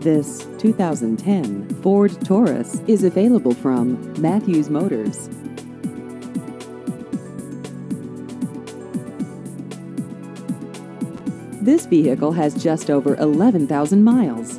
This 2010 Ford Taurus is available from Matthews Motors. This vehicle has just over 11,000 miles.